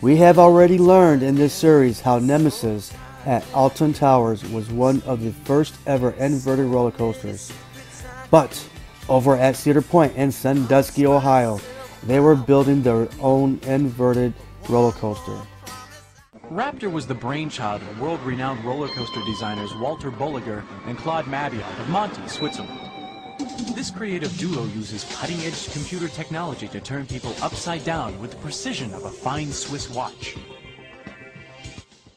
We have already learned in this series how Nemesis at Alton Towers was one of the first ever inverted roller coasters. But over at Cedar Point in Sandusky, Ohio, they were building their own inverted roller coaster. Raptor was the brainchild of world-renowned roller coaster designers Walter Bolliger and Claude Mabillard of Monthey, Switzerland. This creative duo uses cutting-edge computer technology to turn people upside down with the precision of a fine Swiss watch.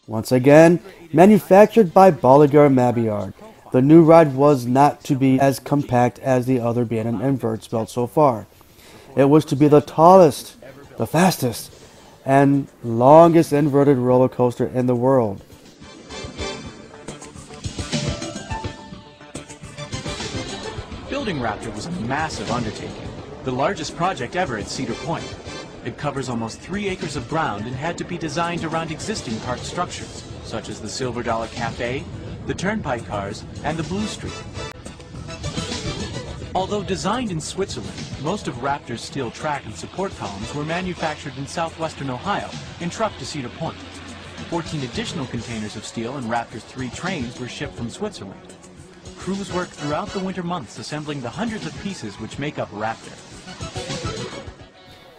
Once again, manufactured by Bolliger and Mabillard, the new ride was not to be as compact as the other B&M inverts built so far. It was to be the tallest, the fastest, and longest inverted roller coaster in the world. Building Raptor was a massive undertaking, the largest project ever at Cedar Point. It covers almost three acres of ground and had to be designed around existing park structures, such as the Silver Dollar Cafe, the Turnpike Cars, and the Blue Streak. Although designed in Switzerland, most of Raptor's steel track and support columns were manufactured in southwestern Ohio and trucked to Cedar Point. 14 additional containers of steel and Raptor's three trains were shipped from Switzerland. Crews worked throughout the winter months assembling the hundreds of pieces which make up Raptor.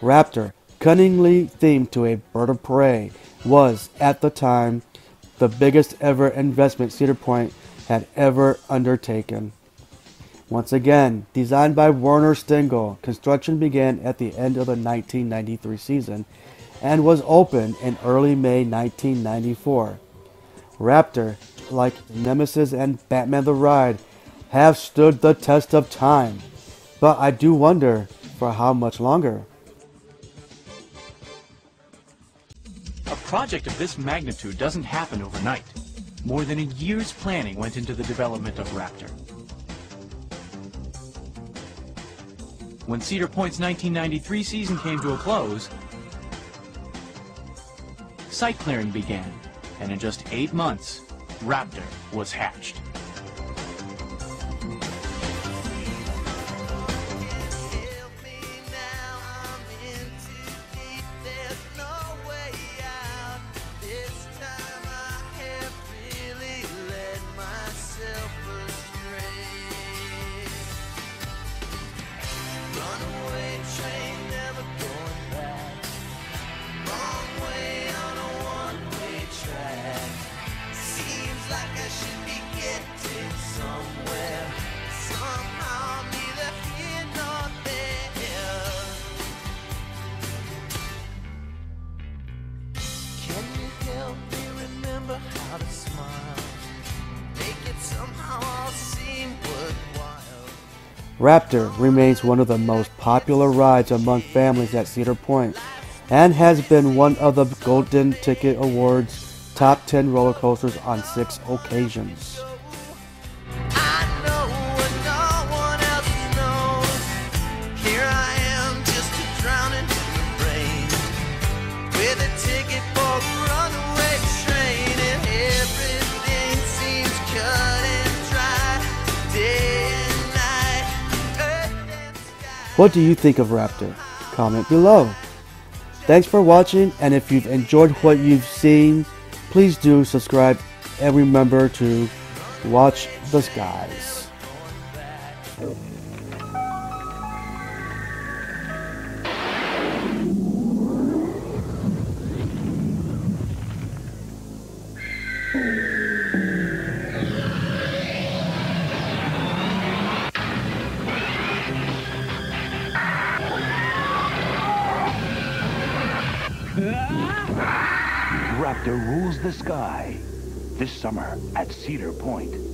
Raptor, cunningly themed to a bird of prey, was, at the time, the biggest ever investment Cedar Point had ever undertaken. Once again, designed by Werner Stengel, construction began at the end of the 1993 season and was opened in early May 1994. Raptor, like Nemesis and Batman the Ride, have stood the test of time, but I do wonder for how much longer. A project of this magnitude doesn't happen overnight. More than a year's planning went into the development of Raptor. When Cedar Point's 1993 season came to a close, site clearing began, and in just eight months, Raptor was hatched. Raptor remains one of the most popular rides among families at Cedar Point and has been one of the Golden Ticket Awards top 10 roller coasters on six occasions. What do you think of Raptor? Comment below. Thanks for watching, and if you've enjoyed what you've seen, please do subscribe and remember to watch the skies. Raptor rules the sky. This summer at Cedar Point.